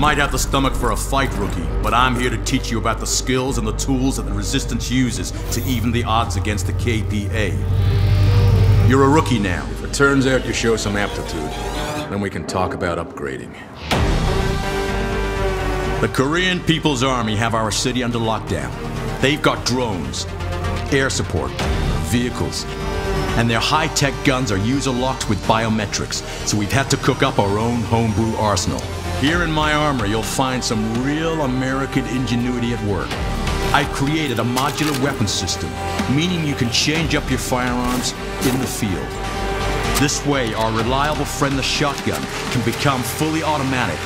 might have the stomach for a fight, rookie, but I'm here to teach you about the skills and the tools that the Resistance uses to even the odds against the KPA. You're a rookie now. If it turns out you show some aptitude, then we can talk about upgrading. The Korean People's Army have our city under lockdown. They've got drones, air support, vehicles, and their high-tech guns are user-locked with biometrics, so we've had to cook up our own homebrew arsenal. Here in my armor, you'll find some real American ingenuity at work. I've created a modular weapon system, meaning you can change up your firearms in the field. This way, our reliable friend the shotgun can become fully automatic,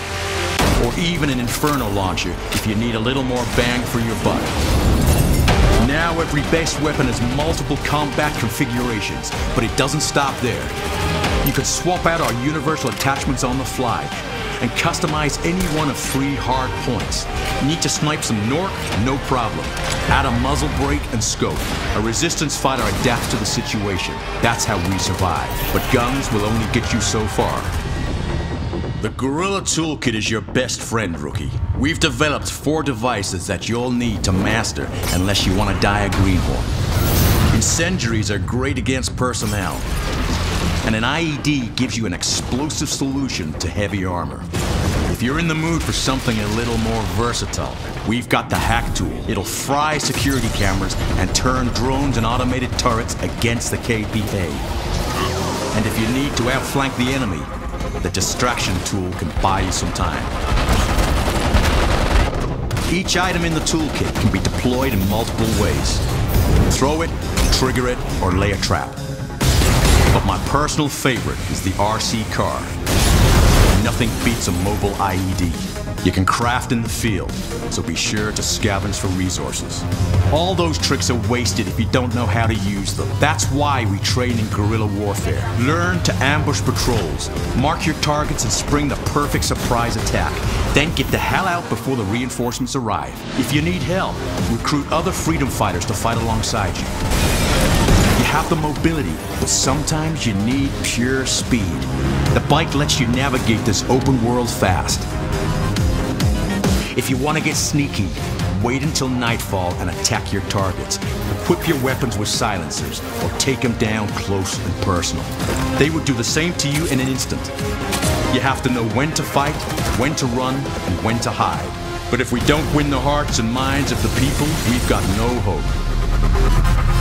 or even an Inferno launcher if you need a little more bang for your buck. Now every base weapon has multiple combat configurations, but it doesn't stop there. You can swap out our universal attachments on the fly and customize any one of three hard points. Need to snipe some Nork? No problem. Add a muzzle brake and scope. A resistance fighter adapts to the situation. That's how we survive. But guns will only get you so far. The Guerrilla Toolkit is your best friend, rookie. We've developed four devices that you'll need to master unless you want to die a greenhorn. Incendiaries are great against personnel, and an IED gives you an explosive solution to heavy armor. If you're in the mood for something a little more versatile, we've got the hack tool. It'll fry security cameras and turn drones and automated turrets against the KPA. And if you need to outflank the enemy, the distraction tool can buy you some time. Each item in the toolkit can be deployed in multiple ways. Throw it, trigger it, or lay a trap. But my personal favorite is the RC car. Nothing beats a mobile IED. You can craft in the field, so be sure to scavenge for resources. All those tricks are wasted if you don't know how to use them. That's why we train in guerrilla warfare. Learn to ambush patrols, mark your targets, and spring the perfect surprise attack. Then get the hell out before the reinforcements arrive. If you need help, recruit other freedom fighters to fight alongside you. Have the mobility, but sometimes you need pure speed. The bike lets you navigate this open world fast. If you want to get sneaky, wait until nightfall and attack your targets. Equip your weapons with silencers, or take them down close and personal. They would do the same to you in an instant. You have to know when to fight, when to run, and when to hide. But if we don't win the hearts and minds of the people, we've got no hope.